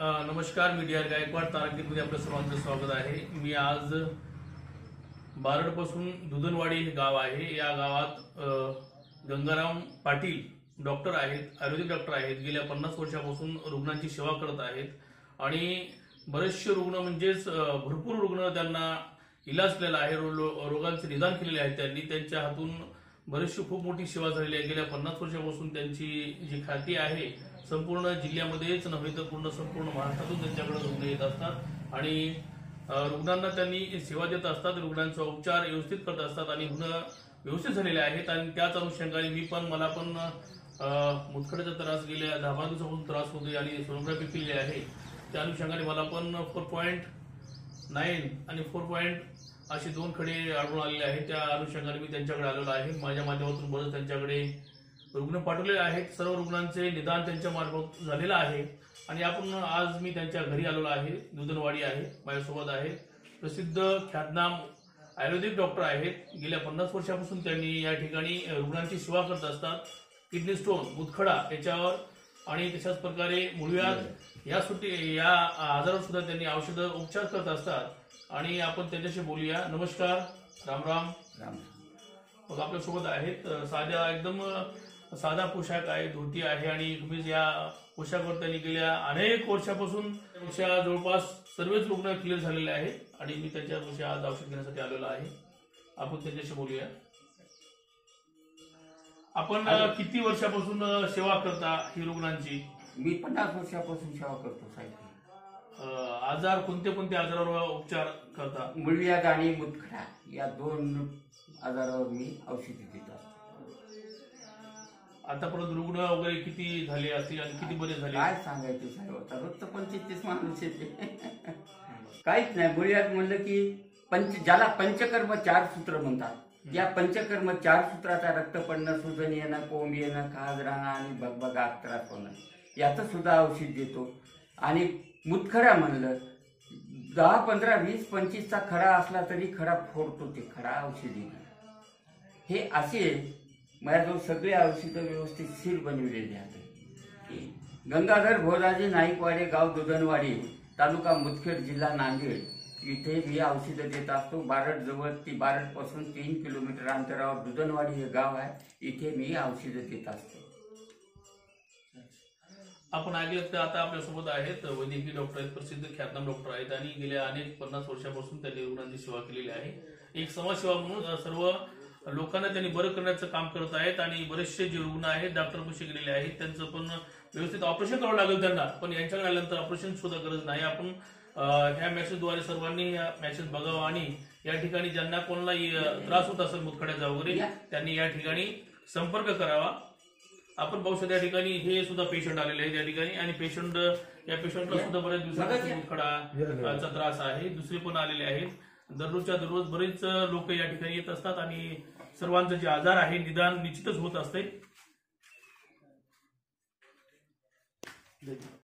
नमस्कार मीडिया गायकवाड तारांकितमध्ये आपलं सर्वांचं स्वागत आहे. मी आज बारडपासून दुधनवाडी हे गाव आहे. या गावात गंगाराम पाटील डॉक्टर आहेत आयुर्वेदिक डॉक्टर आहेत गेल्या पन्नास वर्षापासून रुग्णांची सेवा करत आहेत. आणि बरेचसे रुग्ण म्हणजेच भरपूर रुग्ण त्यांना इलाज केलेला आहे रो- रोगांचे निदान केलेले आहे त्यांनी. त्यांच्या हातून बरेचशी खूप मोठी सेवा झालेली आहे. गेल्या पन्नास वर्षापासून त्यांची जी ख्याती आहे संपूर्ण जिल्ह्यामध्येच नव्हे तर पूर्ण संपूर्ण महाराष्ट्रातून त्यांच्याकडे रुग्ण येत असतात. आणि रुग्णांना त्यांनी सेवा देत असतात रुग्णांचा उपचार व्यवस्थित करत असतात आणि रुग्ण व्यवस्थित झालेले आहेत. आणि त्याच अनुषंगाने मी पण मला पण मुतखड्याचा त्रास गेल्या दहा बारा दिवसापासून त्रास होतोय आणि सोनोग्राफी केली आहे. त्या अनुषंगाने मला पण फोर पॉईंट नाईन आणि फोर पॉईंट असे दोन खडे आढळून आलेले आहेत. त्या अनुषंगाने मी त्यांच्याकडे आलेलो आहे. माझ्या माध्यमातून बरंच त्यांच्याकडे रुग्ण पाठवलेले आहेत. सर्व रुग्णांचे निदान त्यांच्या मार्फत झालेलं आहे. आणि आपण आज मी त्यांच्या घरी आलेलो आहे. दुधनवाडी आहे. माझ्यासोबत आहे. प्रसिद्ध ख्यातनाम आयुर्वेदिक डॉक्टर आहेत. गेल्या पन्नास वर्षापासून त्यांनी या ठिकाणी रुग्णांची सेवा करत असतात. किडनी स्टोन मुतखडा याच्यावर आणि तशाच प्रकारे मुळव्याध या सुट्टी या आजारावर सुद्धा त्यांनी औषध उपचार करत असतात. आणि आपण त्यांच्याशी बोलूया. नमस्कार. राम राम. राम. मग आपल्यासोबत आहेत साध्या एकदम साधा पोशाख आहे धोती आहे आणि तुम्ही या पोशाखवर त्यांनी गेल्या अनेक वर्षापासून त्यांच्या जवळपास सर्वच रुग्ण क्लिअर झालेले आहेत आणि मी त्यांच्यापाशी आज औषध घेण्यासाठी आलेलो आहे. आपण त्यांच्याशी बोलूया. आपण किती वर्षापासून सेवा करता ही रुग्णांची? मी पन्नास वर्षापासून सेवा करतो साहेब. आजार कोणते कोणते आजारावर उपचार करता? मुळव्याध आणि मुतखडा या दोन आजारावर मी औषधी देत. असतो आतापर्यंत रुग्ण वगैरे किती झाले असतील आणि किती बरे झाले काय सांगायचं साहेब आता? रोजचं पंचवीस माणूस येते. काहीच नाही. मुळव्याध म्हणलं की पंच ज्याला पंचकर्म चार सूत्र म्हणतात या पंचकर्म चार सूत्राचा रक्त पडणं सुजन येणं कोंब येणं खाज राहणं आणि बगबगा त्रास होणं. याचं सुद्धा औषध देतो. आणि मुतखडा म्हणलं दहा पंधरा वीस पंचवीसचा खडा असला तरी खडा फोडतो ते खडा औषधी. हे असे माझ्याजवळ सगळे औषधं व्यवस्थित सील बनविलेली आहेत. गंगाधर भोराजी नाईकवाडे गाव दुधनवाडी तालुका मुदखेड जिल्हा नांदेड. इथे मी औषधं देत असतो. बारट जवळ ती बारडपासून तीन किलोमीटर अंतरावर दुधनवाडी हे गाव आहे. इथे मी औषधं देत असतो. आपण ऐकलं तर आता आपल्यासोबत आहेत वैद्यकीय डॉक्टर आहेत प्रसिद्ध ख्यातनाम डॉक्टर आहेत आणि गेल्या अनेक पन्नास वर्षापासून त्यांनी रुग्णांची सेवा केलेली आहे. एक समाजसेवा म्हणून सर्व लोकांना त्यांनी बरं करण्याचं काम करत आहेत आणि बरेचसे जे रुग्ण आहेत डॉक्टरपाशी गेलेले आहेत त्यांचं पण व्यवस्थित ऑपरेशन करावं लागेल त्यांना. पण यांच्याकडे आल्यानंतर ऑपरेशन सुद्धा गरज नाही. आपण ह्या मेसेजद्वारे सर्वांनी या मेसेज बघावा आणि या ठिकाणी ज्यांना कोणालाही अ, त्रास होत असेल मुतखड्याचा वगैरे त्यांनी या ठिकाणी संपर्क करावा. आपण पाहू शकतो या ठिकाणी हे सुद्धा पेशंट आलेले आहेत या ठिकाणी आणि पेशंट या पेशंटला सुद्धा बऱ्याच दिवसापासून मुतखडाचा त्रास आहे. दुसरे पण आलेले आहेत. दररोजच्या दररोज बरेच लोक या ठिकाणी येत असतात आणि सर्वांचं जे आजार आहे निदान निश्चितच होत असते.